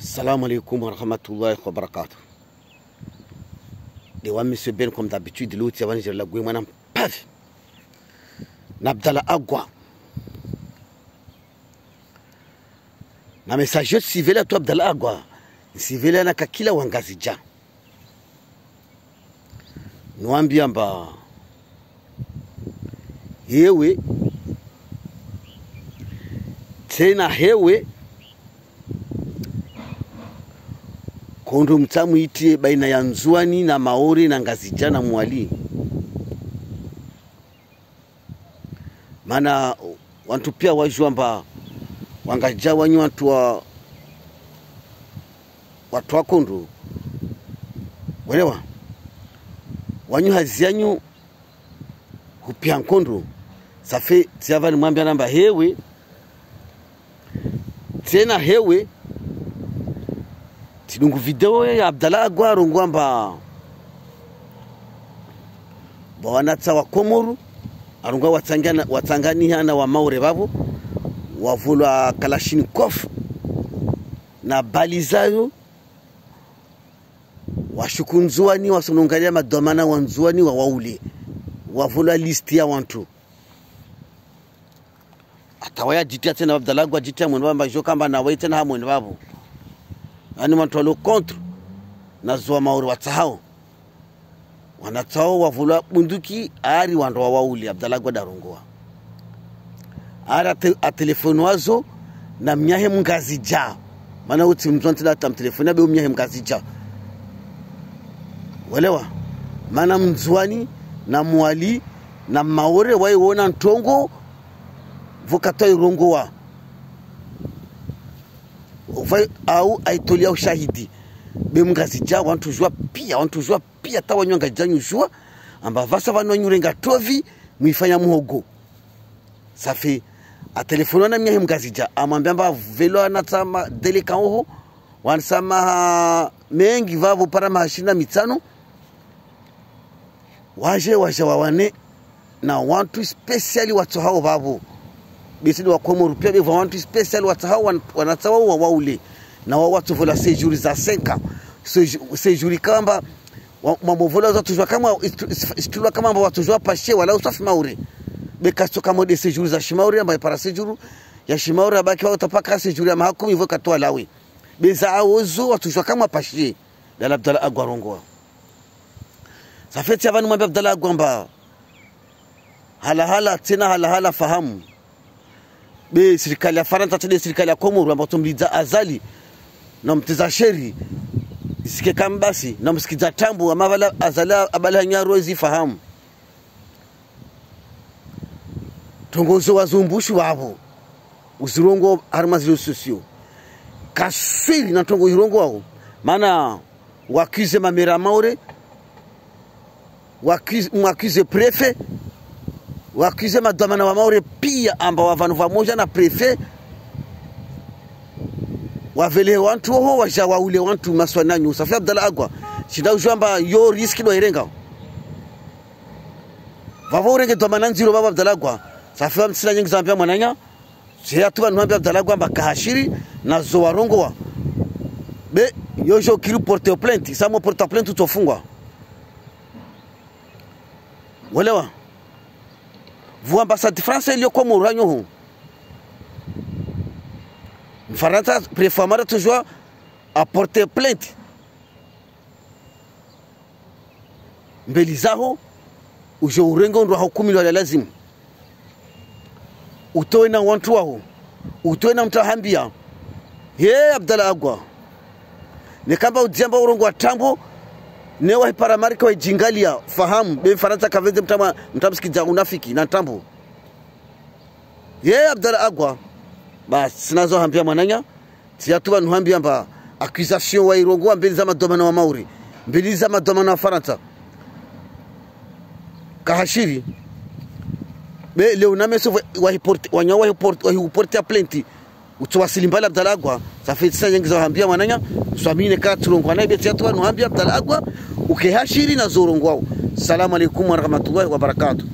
Assalamu alaikum warahmatullahi wabarakatuh. Les wa monsieur Ben comme d'habitude l'autre avant je la gwe mwana paf. Na Abdallah Agwa. Na message yote sivile tu Abdallah Agwa. Sivile na kakila wangazi ja. Nwambia mba yewe tena hewe kondo mtsamwitie baina ya nzuani na maore na ngazija na mwali. Maana wantu pia wajua mba wangaja wanyu wantu wa watu wa kondo welewa? Wanyu hazianyu hupia nkondo safe tiavani mwambia namba hewe. Tena hewe tidungu video ya Abdallah Agwa arungwamba bawanatsa wa Komoru arungwa watsangana watsanganiha na wa Maure babo wavulwa Kalashnikov na bali zayo. Washukunzuani wasunungalia madomana wanzuani wa waule. Wavulwa listi ya wantu. Atawaya jitia tena Abdallah Agwa jitia mwenu bamba kamba nawe tena hamwenu babo yani watu walio contre na zua mauri watsahao wanatsao wavula bunduki ari wandu wawauli Abdallah gwadarongoa ari ate, atelefoni wazo na mnyahe mngazi ja. Mana uti mzwantila tamtelefoni abe mnyahe mngazi ja. Welewa mana mzwani na mwali na maore waiwona ntongo vokatoa irongoa au aitolia ushahidi bemgazija wantujua pia wantujua pia ta wanywa ngajanyu jua amba vasa vanwanyurenga tovi mwifanya muhogo safi atelefoni wana mnyahe mngazija amwambia amba velo anatsama deleka oho wansama mengi vavo para mahashina mitsano waje waje wawane na wantu speciali watu hao vavo besidi wakomoru pia bevo wantu special watahao wanatsawa wa waule na wa watu vola sejuri za senka. Sejuri kamba mambo vola za tujua kama istulwa kama mambo watujua pashe wala usafi maure. Bekasto kama de sejuri za shimaure amba para sejuru ya shimaure abaki wa utapaka sejuri ya mahakumi hivyo katoa lawe. Beza awozo watujua kama pashe dala Abdallah Agwa rongoa safeti avani mwambia abdala Agwa mba hala hala tena hala hala fahamu be serikali ya Faransa tena serikali ya Komoro ambao tumliza azali na mteza sheri. Isike kama basi na msikiza tambu ama wala azala abala nyaro zifahamu. Tongozo wazumbushi wabo uzirongo harma zile sosio. Kaswiri na tongo irongo wao maana wakize mamera maure wakize mwakize prefe wakize madhamana wa maure pia ambao wavanu vamoja na prefe. Wavele wantu oho waja waule wantu maswananyu safi abdala Agwa shinda ujamba yo riski do irenga. Vavo urenge dhamana nziro baba abdala Agwa. Safi msina nyingi zambia mwananya. Sia tuwa nwambia abdala Agwa bakahashiri na zo warongowa be yojo kiri porte plainte. Samo porte plainte utofungwa. Welewa vu ambassade français iliyokuwa muranyo huu mfaransa prefamara toujours aporte plainte. Mbeli zaho uje urengo ndo hukumi wala lazima utoe na wantu wao utoe na mtahambia ye Abdallah Agwa ni kamba ujamba urongo wa tambo ne wa paramarika wa jingalia fahamu? Be faransa kaveze mtama mtamsikiza unafiki na tambo ye Abdallah Agwa. Bas sinazo hambia mwananya. Tiatu banu hambia mba accusation wa irongo mbele za madomana wa mauri. Mbili za madomana wa faransa. Kahashiri. Be leo na mesu wa report wanya wa report wa report ya plainte utowasili mbali Abdallah Agwa safi nyingi za hambia mwananya swamine ka turongwa na ibeti atu banu abdalagwa ukehashiri na zorongwao salamu alaikum wa rahmatullahi wa barakatuh